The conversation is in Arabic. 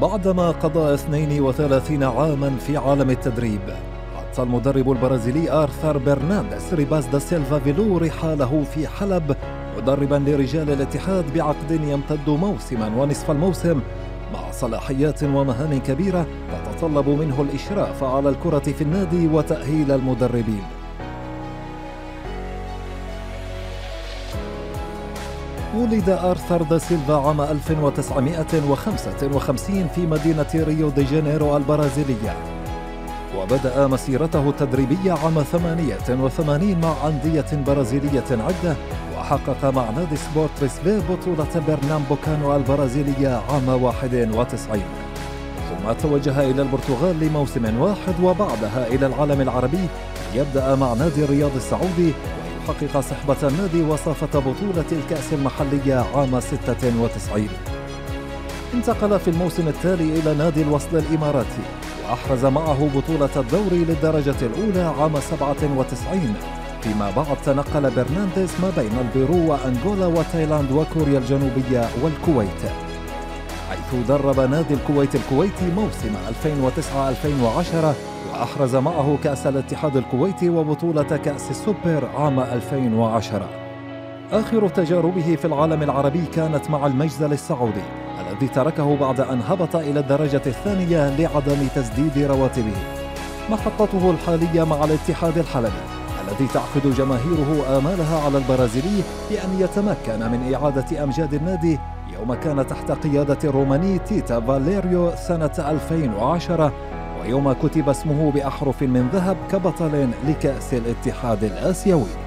بعدما قضى 32 عاما في عالم التدريب حط المدرب البرازيلي آرثر برنانديز ريباس دا سيلفا فيلو رحاله في حلب مدربا لرجال الاتحاد بعقد يمتد موسما ونصف الموسم مع صلاحيات ومهام كبيرة تتطلب منه الإشراف على الكرة في النادي وتأهيل المدربين. ولد آرثر دا سيلفا عام 1955 في مدينة ريو دي جانيرو البرازيلية. وبدأ مسيرته التدريبية عام 88 مع أندية برازيلية عدة وحقق مع نادي سبورت ريسيفي بطولة برنامبوكانو البرازيلية عام 91 ثم توجه إلى البرتغال لموسم واحد وبعدها إلى العالم العربي ليبدأ مع نادي الرياض السعودي ويحقق صحبة النادي وصافة بطولة الكأس المحلية عام 96 انتقل في الموسم التالي إلى نادي الوصل الإماراتي وأحرز معه بطولة الدوري للدرجة الأولى عام 97 فيما بعد تنقل برنانديز ما بين البيرو وأنغولا وتايلاند وكوريا الجنوبية والكويت. حيث درب نادي الكويت الكويتي موسم 2009-2010 وأحرز معه كأس الاتحاد الكويتي وبطولة كأس السوبر عام 2010 آخر تجاربه في العالم العربي كانت مع المجزل السعودي الذي تركه بعد أن هبط إلى الدرجة الثانية لعدم تسديد رواتبه. محطته الحالية مع الاتحاد الحلبي. الذي تعقد جماهيره آمالها على البرازيلي بأن يتمكن من إعادة أمجاد النادي يوم كان تحت قيادة الروماني تيتا فاليريو سنة 2010 ويوم كتب اسمه بأحرف من ذهب كبطل لكأس الاتحاد الآسيوي.